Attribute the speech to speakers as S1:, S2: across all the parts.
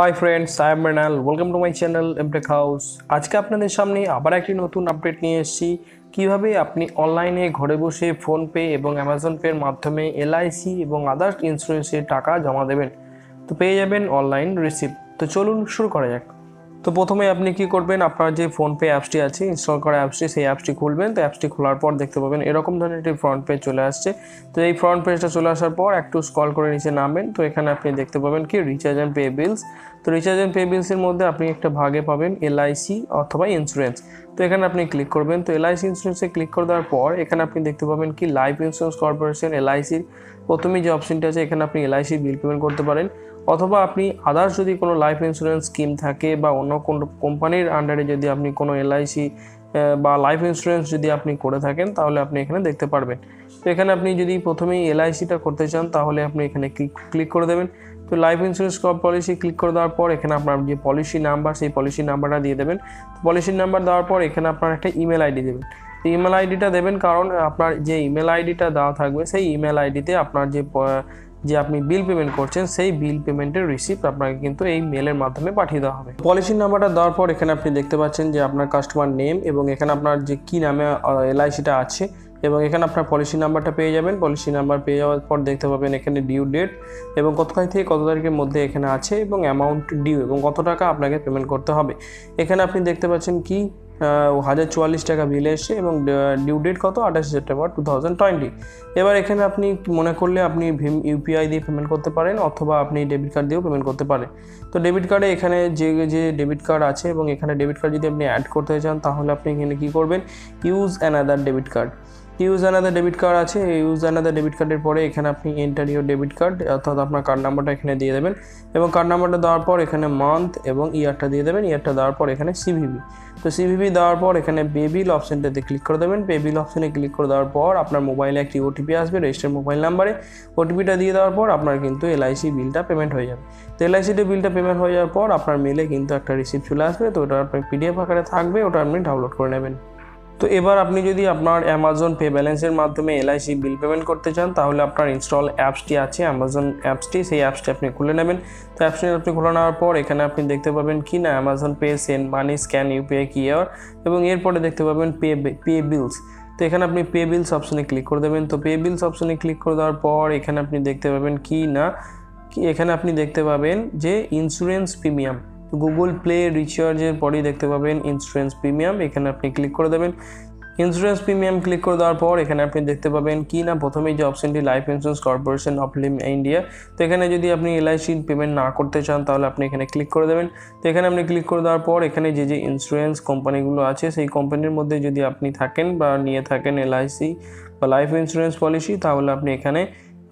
S1: Hi friends I am Mrinal welcome to my channel MTech house আজকে আপনাদের সামনে আবার একটি নতুন আপডেট নিয়ে এসেছি। কীভাবে আপনি অনলাইনে ঘরে বসে ফোনপে এবং অ্যামাজন পের মাধ্যমে এলআইসি এবং আদার্স ইন্স্যুরেন্সের টাকা জমা দেবেন? তো পেয়ে যাবেন অনলাইন রিসিপ্ট তো চলুন শুরু করা যাক। তো প্রথমে আপনি কি করবেন? আপনার যে ফোনপে অ্যাপসটি আছে ইনস্টল করা অ্যাপসটি, সেই অ্যাপসটি খুলবেন। তো অ্যাপসটি খোলার পর দেখতে পাবেন এরকম ধরনের একটি ফ্রন্ট পেজ চলে আসছে। তো এই ফ্রন্ট পেজটা চলে আসার পর একটু স্কল করে নিচে নামবেন তো এখানে আপনি দেখতে পাবেন কি? রিচার্জ অ্যান্ড পে বিলস তো রিচার্জ অ্যান্ড পে বিলসের মধ্যে আপনি একটা ভাগে পাবেন এলআইসি অথবা ইন্স্যুরেন্স তো এখানে আপনি ক্লিক করবেন। তো এলআইসি ইন্স্যুরেন্সে ক্লিক করে দেওয়ার পর এখানে আপনি দেখতে পাবেন কি? লাইফ ইন্স্যুরেন্স কর্পোরেশন এলআইসির প্রথমেই যে অপশনটা আছে, এখানে আপনি এলআইসি বিল পেমেন্ট করতে পারেন। অথবা আপনি আদার্স যদি কোনো লাইফ ইন্স্যুরেন্স স্কিম থাকে বা অন্য কোনো কোম্পানির আন্ডারে যদি আপনি কোনো এলআইসি বা লাইফ ইন্স্যুরেন্স যদি আপনি করে থাকেন, তাহলে আপনি এখানে দেখতে পারবেন। তো এখানে আপনি যদি প্রথমেই এলআইসিটা করতে চান, তাহলে আপনি এখানে ক্লিক ক্লিক করে দেবেন। তো লাইফ ইন্স্যুরেন্স পলিসি ক্লিক করে দেওয়ার পর এখানে আপনার যে পলিসি নাম্বার সেই পলিসি নাম্বারটা দিয়ে দেবেন। পলিসি নাম্বার দেওয়ার পর এখানে আপনার একটা ইমেল আইডি দেবেন। তো ইমেল আইডিটা দেবেন কারণ আপনার যে ইমেল আইডিটা দেওয়া থাকবে, সেই ইমেল আইডিতে আপনার যে যে আপনি বিল পেমেন্ট করছেন, সেই বিল পেমেন্টের রিসিপ্ট আপনাকে কিন্তু এই মেলের মাধ্যমে পাঠিয়ে দেওয়া হবে। পলিসি নাম্বারটা দেওয়ার পর এখানে আপনি দেখতে পাচ্ছেন যে আপনার কাস্টমার নেম এবং এখানে আপনার যে কী নামে এলআইসিটা আছে এবং এখানে আপনার পলিসি নাম্বারটা পেয়ে যাবেন। পলিসি নাম্বার পেয়ে যাওয়ার পর দেখতে পাবেন এখানে ডিউ ডেট এবং কত তারিখ থেকে কত তারিখের মধ্যে এখানে আছে এবং অ্যামাউন্ট ডিউ এবং কত টাকা আপনাকে পেমেন্ট করতে হবে। এখানে আপনি দেখতে পাচ্ছেন কি হাজার চুয়াল্লিশ টাকা বিল এসছে এবং ডিউ ডেট কত? আঠাশে সেপ্টেম্বর টু থাউজেন্ড টোয়েন্টি এবার এখানে আপনি মনে করলে আপনি ভিম ইউপিআই দিয়ে পেমেন্ট করতে পারেন অথবা আপনি ডেবিট কার্ড দিয়েও পেমেন্ট করতে পারেন। তো ডেবিট কার্ডে এখানে যে যে ডেবিট কার্ড আছে এবং এখানে ডেবিট কার্ড যদি আপনি অ্যাড করতে চান, তাহলে আপনি এখানে কী করবেন? Use another debit card use another debit card আছে ইউজ অ্যানাদার ডেবিট কার্ডের পরে এখানে আপনি এন্টার ইউর ডেবিট কার্ড অর্থাৎ আপনার কার্ড নাম্বারটা এখানে দিয়ে দেবেন এবং কার্ড নাম্বারটা দেওয়ার পর এখানে মান্থ এবং ইয়ারটা দিয়ে দেবেন ইয়ারটা দেওয়ার পর এখানে সিভিভি তো সিভিভি দেওয়ার পর এখানে পেবিল অপশানটাতে ক্লিক করে দেবেন পেবিল অপশানে ক্লিক করে দেওয়ার পর আপনার মোবাইলে একটি ওটিপি আসবে রেজিস্টার মোবাইল নাম্বারে ওটিপিটা দিয়ে দেওয়ার পর আপনার কিন্তু এলআইসি বিলটা পেমেন্ট হয়ে যাবে। তো এলআইসিতে বিলটা পেমেন্ট হয়ে যাওয়ার পর আপনার মেলে কিন্তু একটা রিসিপ্ট চলে আসবে, তো ওটা আপনার পিডিএফ আকারে থাকবে, ওটা আপনি ডাউনলোড করে নেবেন। তো এবার আপনি যদি আপনার অ্যামাজন পে ব্যালেন্সের মাধ্যমে এলআইসি বিল পেমেন্ট করতে চান, তাহলে আপনার ইনস্টল অ্যাপসটি আছে অ্যামাজন অ্যাপসটি সেই অ্যাপসটি আপনি খুলে নেবেন। তো অ্যাপসটি আপনি খুলে নেওয়ার পর এখানে আপনি দেখতে পাবেন কি না Amazon Pay send money scan UPI QR এবং এরপরে দেখতে পাবেন পে পে বিলস তো এখানে আপনি পে বিলস অপশনে ক্লিক করে দেবেন। তো পে বিলস অপশনে ক্লিক করে দেওয়ার পর এখানে আপনি দেখতে পাবেন কি না এখানে আপনি দেখতে পাবেন যে ইন্স্যুরেন্স প্রিমিয়াম গুগল প্লে রিচার্জের পরেই দেখতে পাবেন ইন্স্যুরেন্স প্রিমিয়াম এখানে আপনি ক্লিক করে দেবেন। ইন্স্যুরেন্স প্রিমিয়াম ক্লিক করে দেওয়ার পর এখানে আপনি দেখতে পাবেন কি না, প্রথমেই যে অপশনটি life insurance corporation of India তো এখানে যদি আপনি এলআইসি পেমেন্ট না করতে চান, তাহলে আপনি এখানে ক্লিক করে দেবেন। তো এখানে আপনি ক্লিক করে দেওয়ার পর এখানে যে যে ইন্স্যুরেন্স কোম্পানিগুলো আছে, সেই কোম্পানির মধ্যে যদি আপনি থাকেন বা নিয়ে থাকেন এলআইসি বা লাইফ ইন্স্যুরেন্স পলিসি তাহলে আপনি এখানে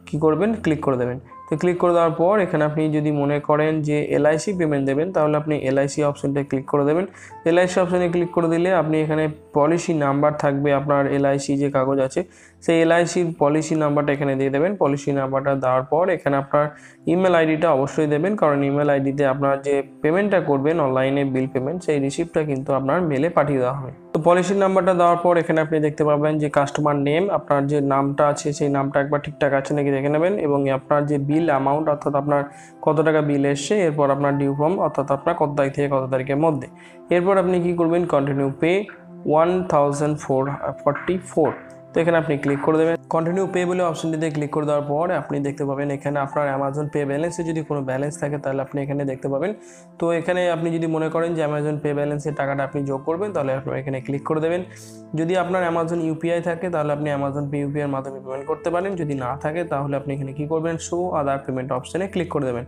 S1: কি করবেন? ক্লিক করে দেবেন। তো ক্লিক করে দেওয়ার পর এখানে আপনি যদি মনে করেন যে এলআইসি পেমেন্ট দেবেন, তাহলে আপনি এলআইসি অপশনটা ক্লিক করে দেবেন। এলআইসি অপশনে ক্লিক করে দিলে আপনি এখানে পলিসি নাম্বার থাকবে আপনার এলআইসি যে কাগজ আছে, সেই এলআইসির পলিসি নাম্বারটা এখানে দিয়ে দেবেন। পলিসি নাম্বারটা দেওয়ার পর এখানে আপনার ইমেল আইডিটা অবশ্যই দেবেন, কারণ ইমেল আইডিতে আপনার যে পেমেন্টটা করবেন অনলাইনে বিল পেমেন্ট সেই রিসিপ্টটা কিন্তু আপনার মেলে পাঠিয়ে দেওয়া হবে। তো পলিসির নাম্বারটা দেওয়ার পর এখানে আপনি দেখতে পাবেন যে কাস্টমার নেম আপনার যে নামটা আছে সেই নামটা একবার ঠিকঠাক আছে নাকি দেখে নেবেন এবং আপনার যে বিল অ্যামাউন্ট অর্থাৎ আপনার কত টাকা বিল এসছে, এরপর আপনার ডিউ ফর্ম অর্থাৎ আপনার কত তারিখ থেকে কত তারিখের মধ্যে। এরপর আপনি কি করবেন? Continue pay one thousand four forty four তো এখানে আপনি ক্লিক করে দেবেন। কন্টিনিউ পে বলে অপশনটিতে ক্লিক করে দেওয়ার পর আপনি দেখতে পাবেন এখানে আপনার অ্যামাজন পে ব্যালেন্সে যদি কোনো ব্যালেন্স থাকে তাহলে আপনি এখানে দেখতে পাবেন। তো এখানে আপনি যদি মনে করেন যে অ্যামাজন পে ব্যালেন্সের টাকাটা আপনি যোগ করবেন, তাহলে আপনার এখানে ক্লিক করে দেবেন। যদি আপনার অ্যামাজন ইউপিআই থাকে, তাহলে আপনি অ্যামাজন পে ইউপিআইয়ের মাধ্যমে পেমেন্ট করতে পারেন। যদি না থাকে, তাহলে আপনি এখানে কী করবেন? শো আদার পেমেন্ট অপশানে ক্লিক করে দেবেন।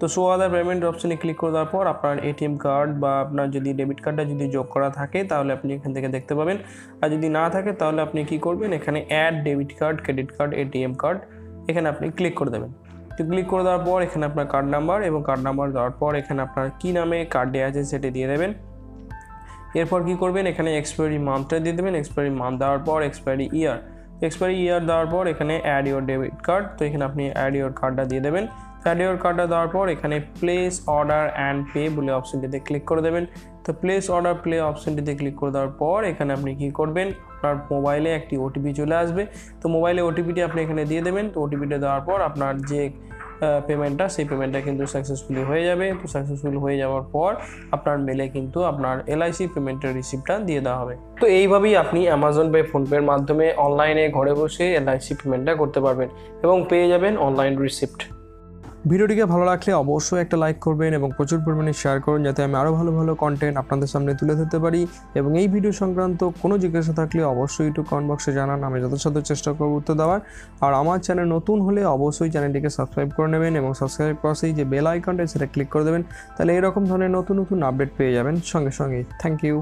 S1: তো শো আদার পেমেন্ট অপশানে ক্লিক করে দেওয়ার পর আপনার এটিএম কার্ড বা আপনার যদি ডেবিট কার্ডটা যদি যোগ করা থাকে, তাহলে আপনি এখান থেকে দেখতে পাবেন। আর যদি না থাকে, তাহলে আপনি কি করবেন? এখানে add debit card credit card ATM card এখানে আপনি ক্লিক করে দেবেন। তো ক্লিক করে দেওয়ার পর এখানে আপনার কার্ড নাম্বার এবং কার্ড নাম্বার দেওয়ার পর এখানে আপনার কী নামে কার্ড দেওয়া আছে সেটি দিয়ে দেবেন। এরপর কি করবেন? এখানে এক্সপায়ারি মান্থটা দিয়ে দেবেন। এক্সপায়ারি মান্থ দেওয়ার পর এক্সপায়ারি ইয়ার এক্সপায়ারি ইয়ার দেওয়ার পর এখানে অ্যাড ইউর ডেবিট কার্ড তো এখানে আপনি অ্যাড ইউর কার্ডটা দিয়ে দেবেন। অ্যাড ইউর কার্ডটা দেওয়ার পর এখানে প্লেস অর্ডার অ্যান্ড পে বলে অপশনটিতে ক্লিক করে দেবেন। তো প্লেস অর্ডার প্লে অপশনটিতে ক্লিক করে দেওয়ার পর এখানে আপনি কী করবেন? আপনার মোবাইলে একটি ওটিপি চলে আসবে। তো মোবাইলে ওটিপিটি আপনি এখানে দিয়ে দেবেন। তো ওটিপিটা দেওয়ার পর আপনার যে পেমেন্টটা সেই পেমেন্টটা কিন্তু সাকসেসফুলি হয়ে যাবে। তো সাকসেসফুল হয়ে যাওয়ার পর আপনার মেলে কিন্তু আপনার এলআইসি পেমেন্টের রিসিপ্টটা দিয়ে দেওয়া হবে। তো এইভাবেই আপনি অ্যামাজন পে ফোনপের মাধ্যমে অনলাইনে ঘরে বসে এলআইসি পেমেন্টটা করতে পারবেন এবং পেয়ে যাবেন অনলাইন রিসিপ্ট ভিডিওটিকে ভালো লাগলে অবশ্যই একটা লাইক করবেন এবং প্রচুর পরিমাণে শেয়ার করুন যাতে আমি আরও ভালো ভালো কন্টেন্ট আপনাদের সামনে তুলে ধরতে পারি। এবং এই ভিডিও সংক্রান্ত কোনো জিজ্ঞাসা থাকলে অবশ্যই একটু কমেন্ট বক্সে জানান, আমি যথাসাধ্য চেষ্টা করব উত্তর দেওয়ার। আর আমার চ্যানেল নতুন হলে অবশ্যই চ্যানেলটিকে সাবস্ক্রাইব করে নেবেন এবং সাবস্ক্রাইব পাশেই যে বেল আইকনটা সেটা ক্লিক করে দেবেন। তাহলে এরকম ধরনের নতুন নতুন আপডেট পেয়ে যাবেন সঙ্গে সঙ্গে থ্যাংক ইউ